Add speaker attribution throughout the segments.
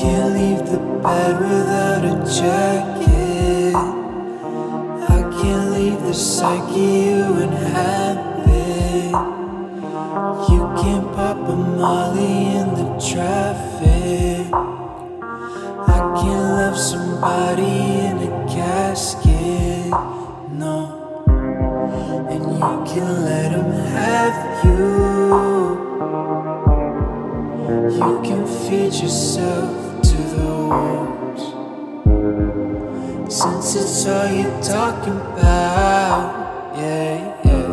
Speaker 1: can't leave the bed without a jacket. I can't leave the psyche you inhabit. You can't pop a molly in the traffic. I can't love somebody in a casket. No. And you can let him have you. You can feed yourself to the wolves. Since it's all you're talking about, yeah, yeah.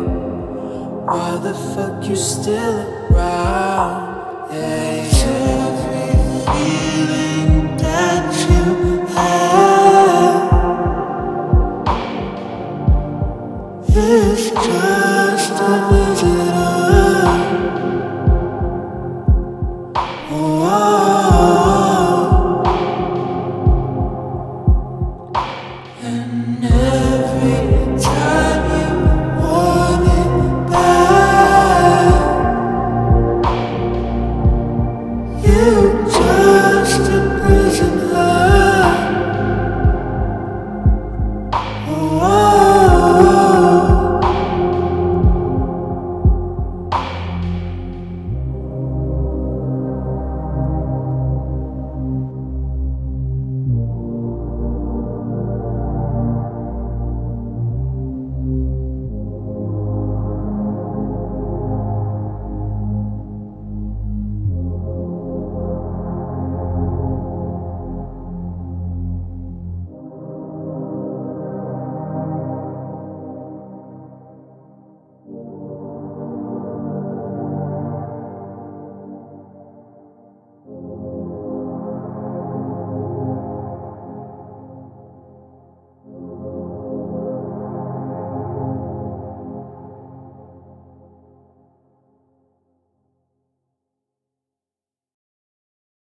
Speaker 1: Why the fuck you still around, yeah, yeah. Every feeling that you have is just a visitor.